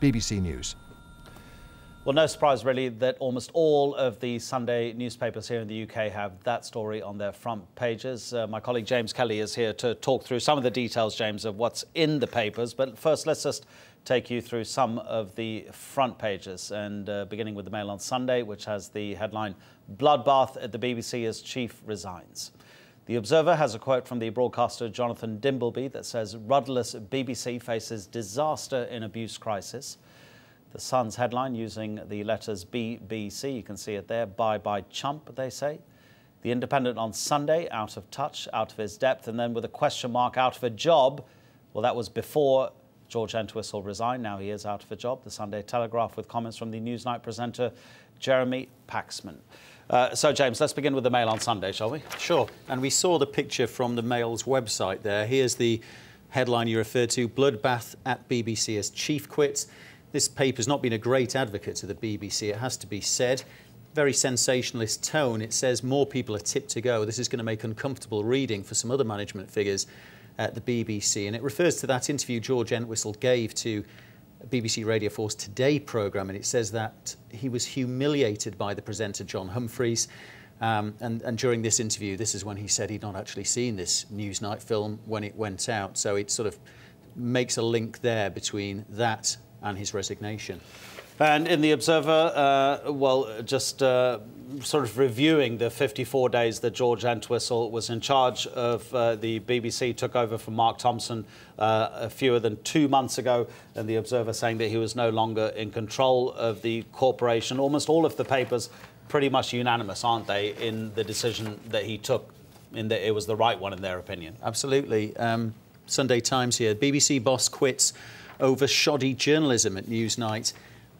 BBC News. Well, no surprise really that almost all of the Sunday newspapers here in the UK have that story on their front pages. Uh, my colleague James Kelly is here to talk through some of the details, James, of what's in the papers. But first, let's just take you through some of the front pages, and uh, beginning with the Mail on Sunday, which has the headline Bloodbath at the BBC as Chief Resigns. The Observer has a quote from the broadcaster Jonathan Dimbleby that says rudderless BBC faces disaster in abuse crisis. The Sun's headline using the letters BBC, you can see it there, bye bye chump, they say. The Independent on Sunday, out of touch, out of his depth, and then with a question mark, out of a job. Well, that was before George Entwistle resigned. Now he is out of a job. The Sunday Telegraph with comments from the Newsnight presenter Jeremy Paxman. Uh, so, James, let's begin with the Mail on Sunday, shall we? Sure. And we saw the picture from the Mail's website there. Here's the headline you referred to Bloodbath at BBC as Chief quits. This paper's not been a great advocate to the BBC, it has to be said. Very sensationalist tone. It says more people are tipped to go. This is going to make uncomfortable reading for some other management figures at the BBC. And it refers to that interview George Entwistle gave to BBC Radio 4's Today programme, and it says that he was humiliated by the presenter John Humphrys. Um, and, and, during this interview, this is when he said he'd not actually seen this Newsnight film when it went out. So it sort of makes a link there between that and his resignation. And in the Observer, uh, well, just uh, sort of reviewing the 54 days that George Entwistle was in charge of uh, the BBC, took over from Mark Thompson uh, fewer than two months ago, and the Observer saying that he was no longer in control of the corporation. Almost all of the papers pretty much unanimous, aren't they, in the decision that he took, in that it was the right one in their opinion? Absolutely. Um, Sunday Times here. BBC boss quits over shoddy journalism at Newsnight.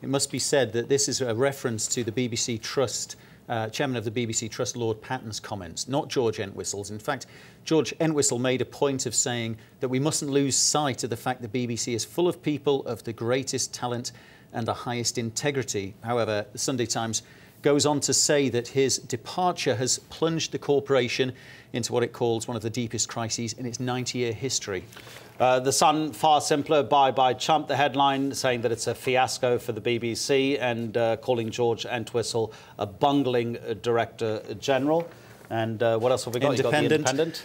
It must be said that this is a reference to the BBC Trust, uh, chairman of the BBC Trust, Lord Patten's comments, not George Entwistle's. In fact, George Entwistle made a point of saying that we mustn't lose sight of the fact the BBC is full of people of the greatest talent and the highest integrity. However, the Sunday Times goes on to say that his departure has plunged the corporation into what it calls one of the deepest crises in its 90 year history. Uh, the Sun, far simpler, bye bye chump, the headline saying that it's a fiasco for the BBC and uh, calling George Entwistle a bungling director general. And uh, what else have we got? Independent.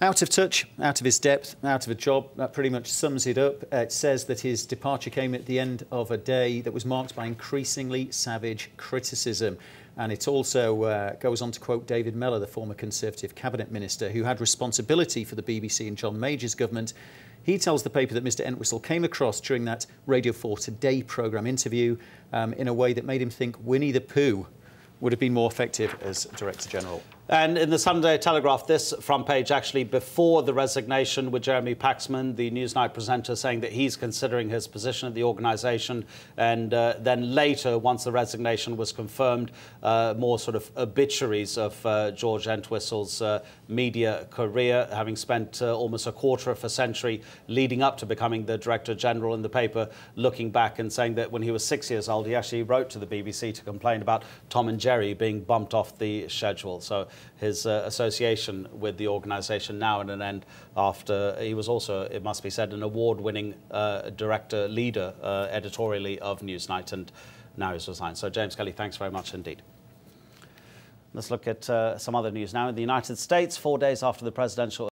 Out of touch, out of his depth, out of a job. That pretty much sums it up. Uh, it says that his departure came at the end of a day that was marked by increasingly savage criticism. And it also uh, goes on to quote David Mellor, the former Conservative cabinet minister, who had responsibility for the BBC in John Major's government. He tells the paper that Mr Entwistle came across during that Radio 4 Today programme interview um, in a way that made him think Winnie the Pooh would have been more effective as Director General. And in the Sunday Telegraph, this front page actually before the resignation with Jeremy Paxman, the Newsnight presenter, saying that he's considering his position at the organisation. And uh, then later, once the resignation was confirmed, uh, more sort of obituaries of uh, George Entwistle's uh, media career, having spent uh, almost a quarter of a century leading up to becoming the Director General in the paper, looking back and saying that when he was six years old, he actually wrote to the BBC to complain about Tom and Jerry being bumped off the schedule. So his uh, association with the organisation now at an end after he was also, it must be said, an award-winning uh, director, leader uh, editorially of Newsnight, and now he's resigned. So James Kelly, thanks very much indeed. Let's look at uh, some other news now. In the United States, four days after the presidential